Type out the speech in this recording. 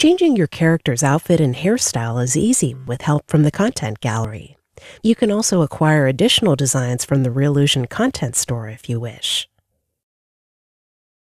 Changing your character's outfit and hairstyle is easy with help from the Content Gallery. You can also acquire additional designs from the Reallusion Content Store if you wish.